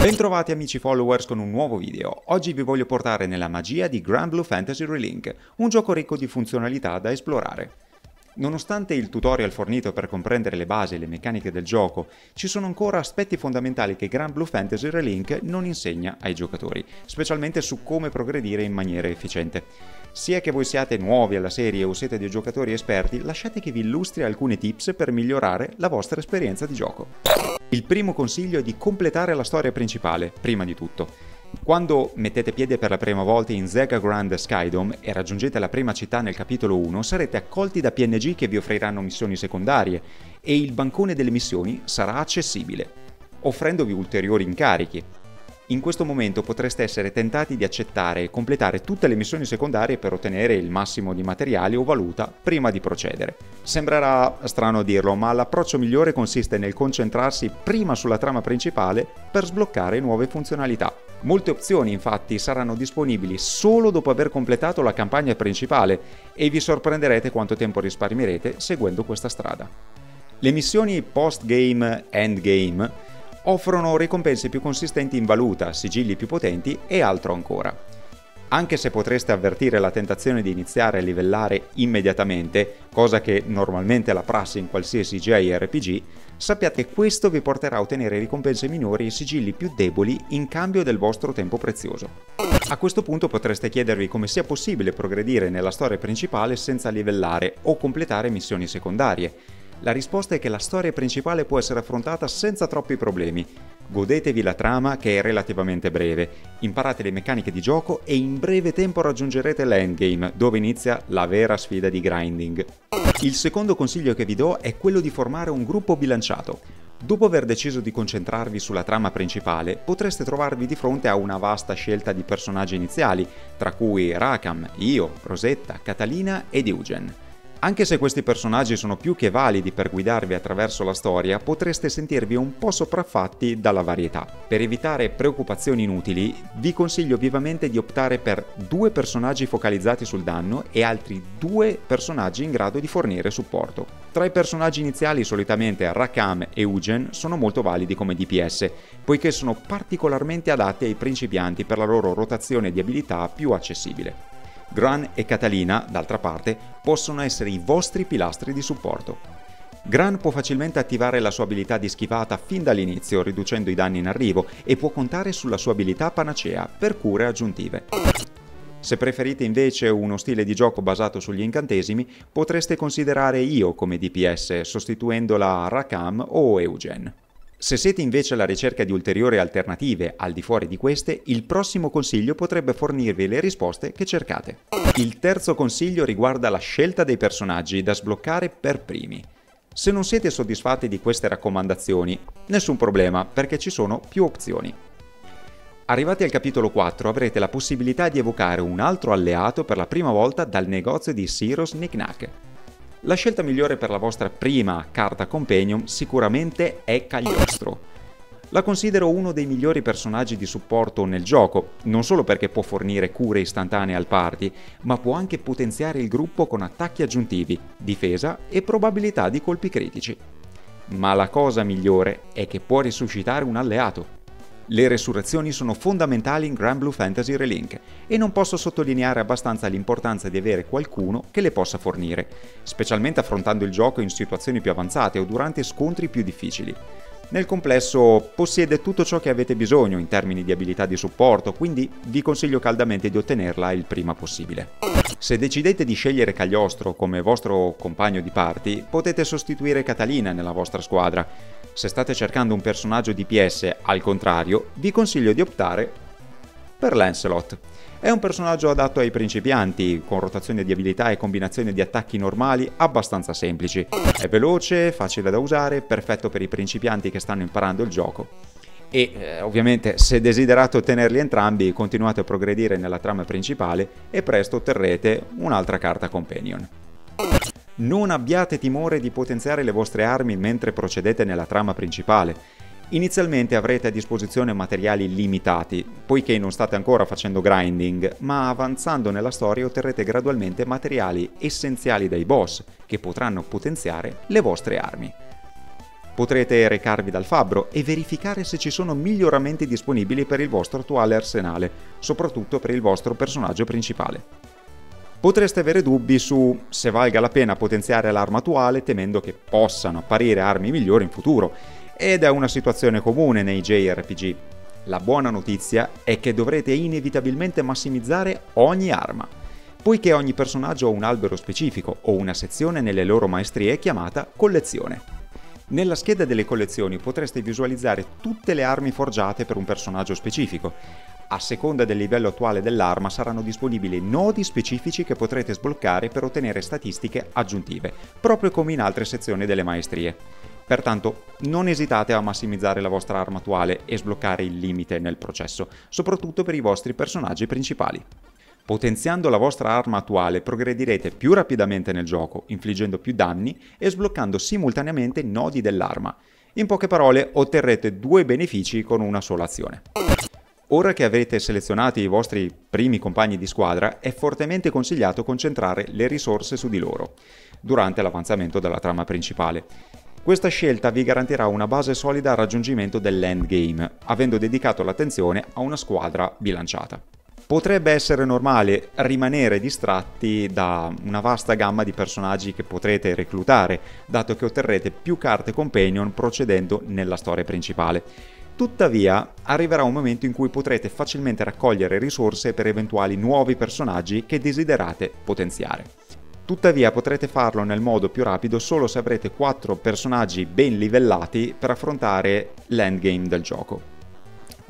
Bentrovati amici followers con un nuovo video. Oggi vi voglio portare nella magia di Grand Blue Fantasy Relink, un gioco ricco di funzionalità da esplorare. Nonostante il tutorial fornito per comprendere le basi e le meccaniche del gioco, ci sono ancora aspetti fondamentali che Grand Blue Fantasy Relink non insegna ai giocatori, specialmente su come progredire in maniera efficiente. Sia che voi siate nuovi alla serie o siete dei giocatori esperti, lasciate che vi illustri alcune tips per migliorare la vostra esperienza di gioco. Il primo consiglio è di completare la storia principale, prima di tutto. Quando mettete piede per la prima volta in Zega Grand Skydome e raggiungete la prima città nel capitolo 1, sarete accolti da PNG che vi offriranno missioni secondarie e il bancone delle missioni sarà accessibile, offrendovi ulteriori incarichi. In questo momento potreste essere tentati di accettare e completare tutte le missioni secondarie per ottenere il massimo di materiali o valuta prima di procedere. Sembrerà strano dirlo, ma l'approccio migliore consiste nel concentrarsi prima sulla trama principale per sbloccare nuove funzionalità. Molte opzioni infatti saranno disponibili solo dopo aver completato la campagna principale e vi sorprenderete quanto tempo risparmierete seguendo questa strada. Le missioni post-game-endgame offrono ricompense più consistenti in valuta, sigilli più potenti e altro ancora. Anche se potreste avvertire la tentazione di iniziare a livellare immediatamente, cosa che normalmente è la prassi in qualsiasi JRPG, sappiate che questo vi porterà a ottenere ricompense minori e sigilli più deboli in cambio del vostro tempo prezioso. A questo punto potreste chiedervi come sia possibile progredire nella storia principale senza livellare o completare missioni secondarie, la risposta è che la storia principale può essere affrontata senza troppi problemi. Godetevi la trama che è relativamente breve, imparate le meccaniche di gioco e in breve tempo raggiungerete l'endgame, dove inizia la vera sfida di grinding. Il secondo consiglio che vi do è quello di formare un gruppo bilanciato. Dopo aver deciso di concentrarvi sulla trama principale, potreste trovarvi di fronte a una vasta scelta di personaggi iniziali, tra cui Rakam, Io, Rosetta, Catalina ed Eugen. Anche se questi personaggi sono più che validi per guidarvi attraverso la storia, potreste sentirvi un po' sopraffatti dalla varietà. Per evitare preoccupazioni inutili, vi consiglio vivamente di optare per due personaggi focalizzati sul danno e altri due personaggi in grado di fornire supporto. Tra i personaggi iniziali solitamente Rakam e Eugen sono molto validi come DPS, poiché sono particolarmente adatti ai principianti per la loro rotazione di abilità più accessibile. Gran e Catalina, d'altra parte, possono essere i vostri pilastri di supporto. Gran può facilmente attivare la sua abilità di schivata fin dall'inizio, riducendo i danni in arrivo, e può contare sulla sua abilità panacea per cure aggiuntive. Se preferite invece uno stile di gioco basato sugli incantesimi, potreste considerare Io come DPS, sostituendola a Rakam o Eugen. Se siete invece alla ricerca di ulteriori alternative al di fuori di queste, il prossimo consiglio potrebbe fornirvi le risposte che cercate. Il terzo consiglio riguarda la scelta dei personaggi da sbloccare per primi. Se non siete soddisfatti di queste raccomandazioni, nessun problema perché ci sono più opzioni. Arrivati al capitolo 4 avrete la possibilità di evocare un altro alleato per la prima volta dal negozio di Siros Knickknack. La scelta migliore per la vostra prima carta companion sicuramente è Cagliostro. La considero uno dei migliori personaggi di supporto nel gioco, non solo perché può fornire cure istantanee al party, ma può anche potenziare il gruppo con attacchi aggiuntivi, difesa e probabilità di colpi critici. Ma la cosa migliore è che può risuscitare un alleato. Le resurrezioni sono fondamentali in Grand Blue Fantasy Relink e non posso sottolineare abbastanza l'importanza di avere qualcuno che le possa fornire, specialmente affrontando il gioco in situazioni più avanzate o durante scontri più difficili. Nel complesso possiede tutto ciò che avete bisogno in termini di abilità di supporto, quindi vi consiglio caldamente di ottenerla il prima possibile. Se decidete di scegliere Cagliostro come vostro compagno di party, potete sostituire Catalina nella vostra squadra, se state cercando un personaggio DPS, al contrario, vi consiglio di optare per Lancelot. È un personaggio adatto ai principianti, con rotazione di abilità e combinazione di attacchi normali abbastanza semplici. È veloce, facile da usare, perfetto per i principianti che stanno imparando il gioco. E eh, ovviamente se desiderate ottenerli entrambi continuate a progredire nella trama principale e presto otterrete un'altra carta companion. Non abbiate timore di potenziare le vostre armi mentre procedete nella trama principale. Inizialmente avrete a disposizione materiali limitati, poiché non state ancora facendo grinding, ma avanzando nella storia otterrete gradualmente materiali essenziali dai boss, che potranno potenziare le vostre armi. Potrete recarvi dal fabbro e verificare se ci sono miglioramenti disponibili per il vostro attuale arsenale, soprattutto per il vostro personaggio principale. Potreste avere dubbi su se valga la pena potenziare l'arma attuale temendo che possano apparire armi migliori in futuro, ed è una situazione comune nei JRPG. La buona notizia è che dovrete inevitabilmente massimizzare ogni arma, poiché ogni personaggio ha un albero specifico o una sezione nelle loro maestrie chiamata collezione. Nella scheda delle collezioni potreste visualizzare tutte le armi forgiate per un personaggio specifico. A seconda del livello attuale dell'arma saranno disponibili nodi specifici che potrete sbloccare per ottenere statistiche aggiuntive, proprio come in altre sezioni delle maestrie. Pertanto non esitate a massimizzare la vostra arma attuale e sbloccare il limite nel processo, soprattutto per i vostri personaggi principali. Potenziando la vostra arma attuale progredirete più rapidamente nel gioco, infliggendo più danni e sbloccando simultaneamente nodi dell'arma. In poche parole otterrete due benefici con una sola azione. Ora che avete selezionato i vostri primi compagni di squadra, è fortemente consigliato concentrare le risorse su di loro, durante l'avanzamento della trama principale. Questa scelta vi garantirà una base solida al raggiungimento dell'endgame, avendo dedicato l'attenzione a una squadra bilanciata. Potrebbe essere normale rimanere distratti da una vasta gamma di personaggi che potrete reclutare, dato che otterrete più carte companion procedendo nella storia principale. Tuttavia, arriverà un momento in cui potrete facilmente raccogliere risorse per eventuali nuovi personaggi che desiderate potenziare. Tuttavia potrete farlo nel modo più rapido solo se avrete 4 personaggi ben livellati per affrontare l'endgame del gioco.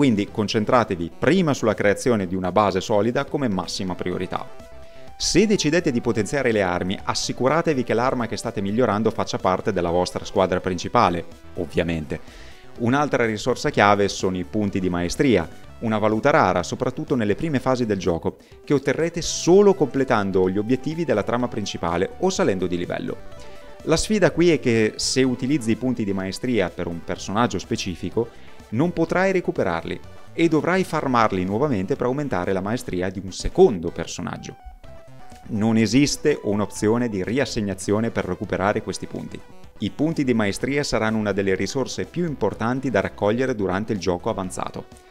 Quindi concentratevi prima sulla creazione di una base solida come massima priorità. Se decidete di potenziare le armi, assicuratevi che l'arma che state migliorando faccia parte della vostra squadra principale, ovviamente. Un'altra risorsa chiave sono i punti di maestria, una valuta rara soprattutto nelle prime fasi del gioco, che otterrete solo completando gli obiettivi della trama principale o salendo di livello. La sfida qui è che se utilizzi i punti di maestria per un personaggio specifico, non potrai recuperarli e dovrai farmarli nuovamente per aumentare la maestria di un secondo personaggio. Non esiste un'opzione di riassegnazione per recuperare questi punti. I punti di maestria saranno una delle risorse più importanti da raccogliere durante il gioco avanzato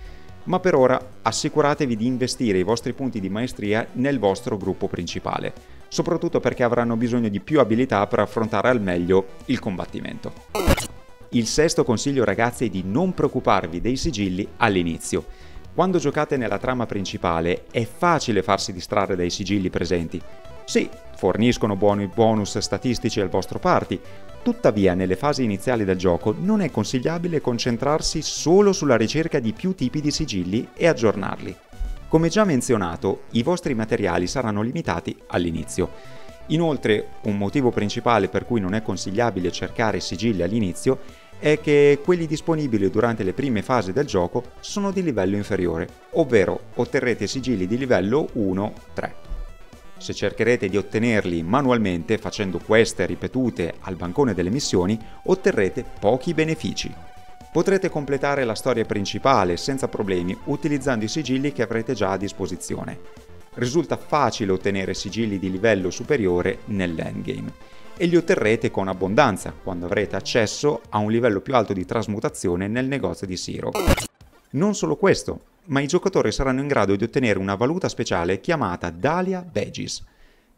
ma per ora assicuratevi di investire i vostri punti di maestria nel vostro gruppo principale, soprattutto perché avranno bisogno di più abilità per affrontare al meglio il combattimento. Il sesto consiglio ragazzi è di non preoccuparvi dei sigilli all'inizio. Quando giocate nella trama principale è facile farsi distrarre dai sigilli presenti. Sì, forniscono buoni bonus statistici al vostro party, Tuttavia, nelle fasi iniziali del gioco non è consigliabile concentrarsi solo sulla ricerca di più tipi di sigilli e aggiornarli. Come già menzionato, i vostri materiali saranno limitati all'inizio. Inoltre, un motivo principale per cui non è consigliabile cercare sigilli all'inizio è che quelli disponibili durante le prime fasi del gioco sono di livello inferiore, ovvero otterrete sigilli di livello 1-3. Se cercherete di ottenerli manualmente facendo queste ripetute al bancone delle missioni, otterrete pochi benefici. Potrete completare la storia principale senza problemi utilizzando i sigilli che avrete già a disposizione. Risulta facile ottenere sigilli di livello superiore nell'endgame e li otterrete con abbondanza quando avrete accesso a un livello più alto di trasmutazione nel negozio di Siro. Non solo questo, ma i giocatori saranno in grado di ottenere una valuta speciale chiamata Dahlia Veggies,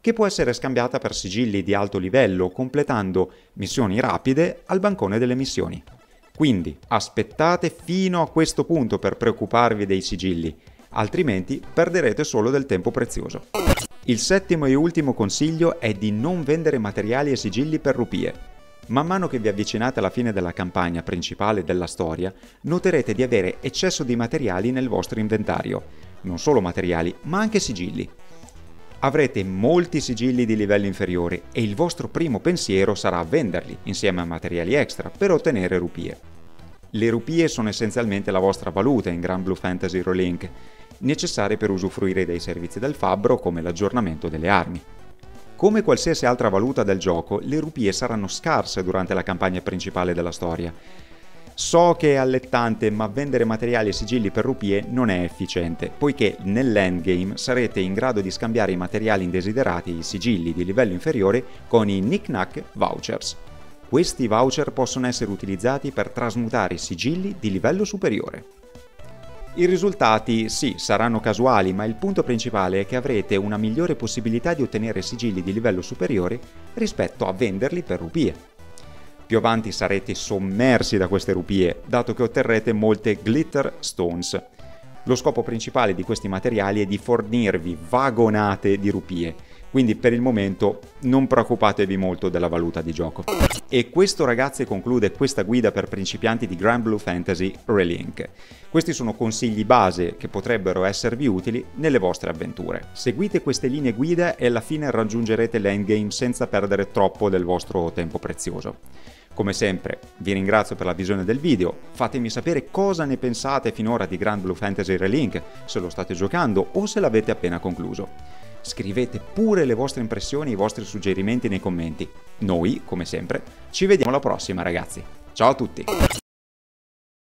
che può essere scambiata per sigilli di alto livello completando missioni rapide al bancone delle missioni. Quindi aspettate fino a questo punto per preoccuparvi dei sigilli, altrimenti perderete solo del tempo prezioso. Il settimo e ultimo consiglio è di non vendere materiali e sigilli per rupie, Man mano che vi avvicinate alla fine della campagna principale della storia, noterete di avere eccesso di materiali nel vostro inventario, non solo materiali, ma anche sigilli. Avrete molti sigilli di livello inferiore e il vostro primo pensiero sarà venderli insieme a materiali extra per ottenere rupie. Le rupie sono essenzialmente la vostra valuta in Grand Blue Fantasy Rolink, necessarie per usufruire dei servizi del fabbro come l'aggiornamento delle armi. Come qualsiasi altra valuta del gioco, le rupie saranno scarse durante la campagna principale della storia. So che è allettante, ma vendere materiali e sigilli per rupie non è efficiente, poiché nell'endgame sarete in grado di scambiare i materiali indesiderati e i sigilli di livello inferiore con i knick-knack vouchers. questi voucher possono essere utilizzati per trasmutare sigilli di livello superiore. I risultati sì, saranno casuali, ma il punto principale è che avrete una migliore possibilità di ottenere sigilli di livello superiore rispetto a venderli per rupie. Più avanti sarete sommersi da queste rupie, dato che otterrete molte glitter stones. Lo scopo principale di questi materiali è di fornirvi vagonate di rupie, quindi per il momento non preoccupatevi molto della valuta di gioco. E questo ragazzi conclude questa guida per principianti di Grand Blue Fantasy Relink. Questi sono consigli base che potrebbero esservi utili nelle vostre avventure. Seguite queste linee guida e alla fine raggiungerete l'endgame senza perdere troppo del vostro tempo prezioso. Come sempre vi ringrazio per la visione del video, fatemi sapere cosa ne pensate finora di Grand Blue Fantasy Relink, se lo state giocando o se l'avete appena concluso. Scrivete pure le vostre impressioni e i vostri suggerimenti nei commenti. Noi, come sempre, ci vediamo alla prossima ragazzi. Ciao a tutti!